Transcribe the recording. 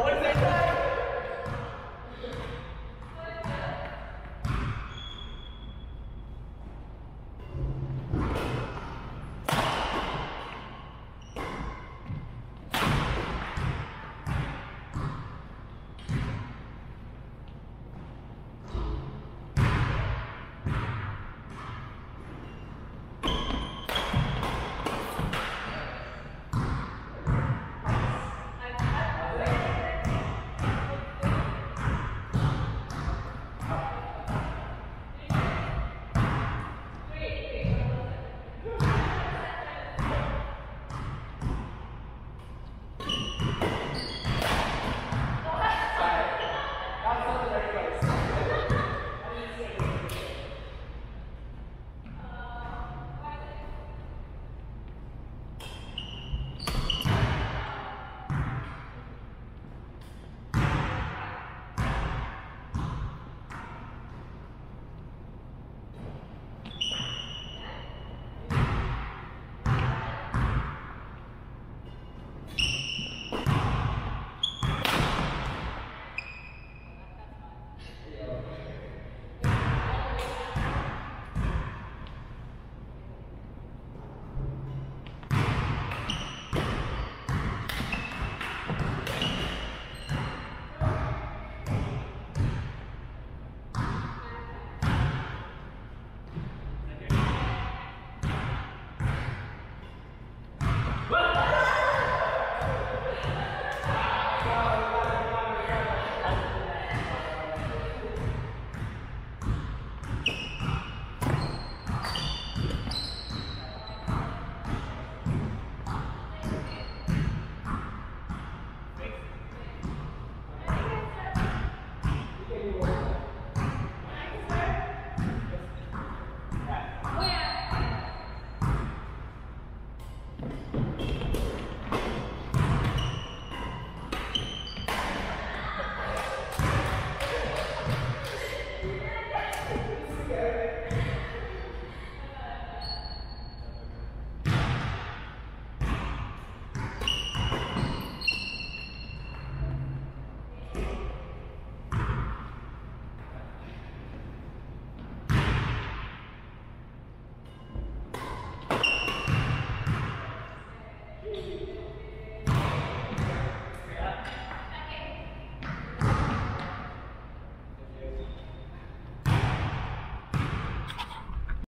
what is that?